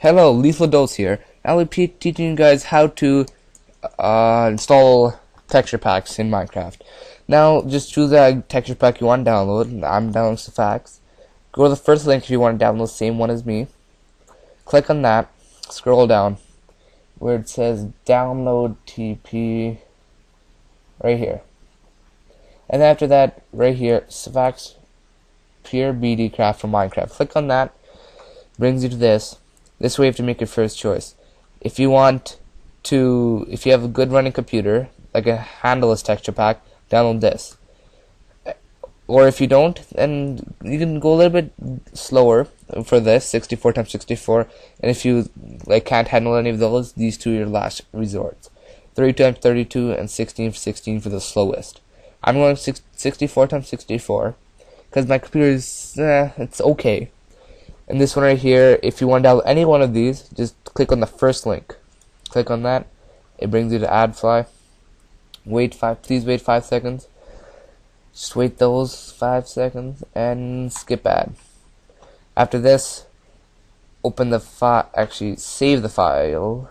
Hello, Lethal Dose here. I'll be teaching you guys how to uh, install texture packs in Minecraft. Now, just choose that texture pack you want to download. I'm downloading Sphax. Go to the first link if you want to download the same one as me. Click on that. Scroll down where it says download TP right here. And after that, right here, Sphax Pure BD Craft from Minecraft. Click on that. Brings you to this. This way you have to make your first choice. If you want to, if you have a good running computer, like a handleless texture pack, download this. Or if you don't, then you can go a little bit slower for this, 64 times 64. And if you like can't handle any of those, these two are your last resorts. 32 times 32 and 16 for 16 for the slowest. I'm going 64 times 64 because my computer is eh, it's okay. And this one right here, if you want to download any one of these, just click on the first link. Click on that. It brings you to AdFly. Wait five. Please wait five seconds. Just wait those five seconds and skip ad. After this, open the file. Actually, save the file.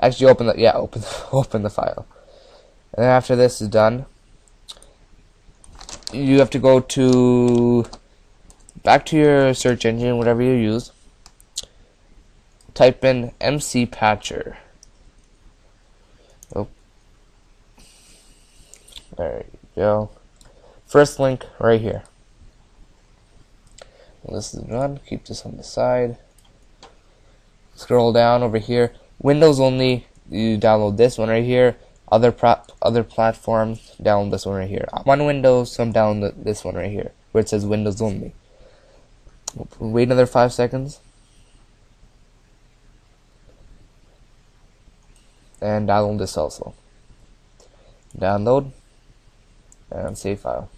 Actually, open the yeah, open the, open the file. And then after this is done, you have to go to back to your search engine, whatever you use. Type in MC Patcher. Oh. There you go. First link right here. this is done. Keep this on the side. Scroll down over here. Windows only. You download this one right here. Other prop, other platforms. Download this one right here. I'm on Windows, so I'm download this one right here, where it says Windows only. Wait another five seconds. And download this also. Download and save file.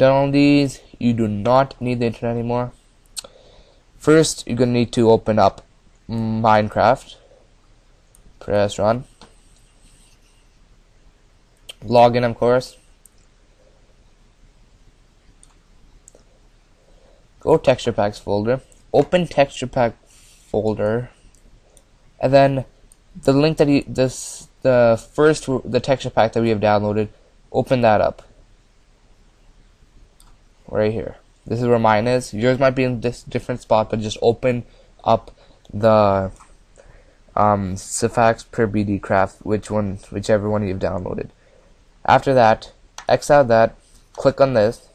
All these, you do not need the internet anymore. First, you're gonna need to open up Minecraft. Press run. Login, of course. Go texture packs folder, open texture pack folder, and then the link that you this the first the texture pack that we have downloaded, open that up. Right here. This is where mine is. Yours might be in this different spot, but just open up the um Sphax Pure BD craft, which one whichever one you've downloaded. After that, X out that, click on this,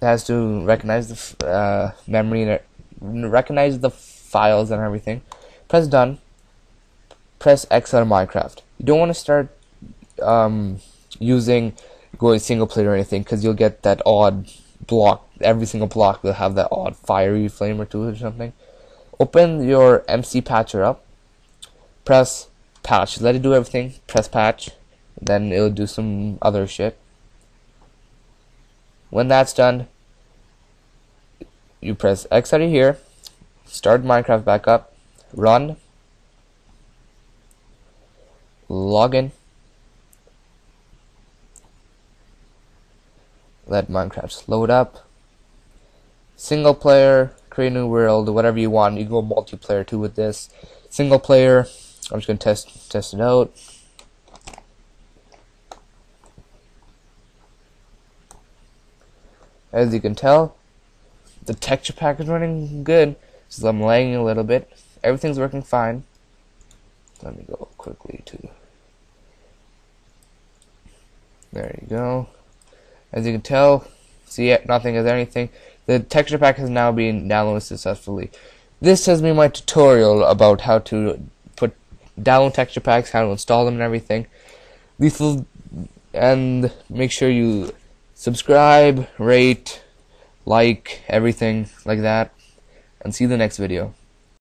has to recognize the uh, memory and recognize the files and everything. Press done. Press X out of Minecraft. You don't want to start um, using going single player or anything because you'll get that odd block. Every single block will have that odd fiery flame or two or something. Open your MC patcher up. Press patch. Let it do everything. Press patch. Then it'll do some other shit. When that's done, you press X out of here, start Minecraft back up, run, login, let Minecraft load up, single player, create a new world, whatever you want. You can go multiplayer too with this. Single player, I'm just gonna test test it out. As you can tell, the texture pack is running good, so I'm lagging a little bit. Everything's working fine. Let me go quickly to. There you go. As you can tell, see, nothing is anything. The texture pack has now been downloaded successfully. This has been my tutorial about how to put download texture packs, how to install them, and everything. Lethal, and make sure you subscribe, rate, like, everything like that, and see you the next video.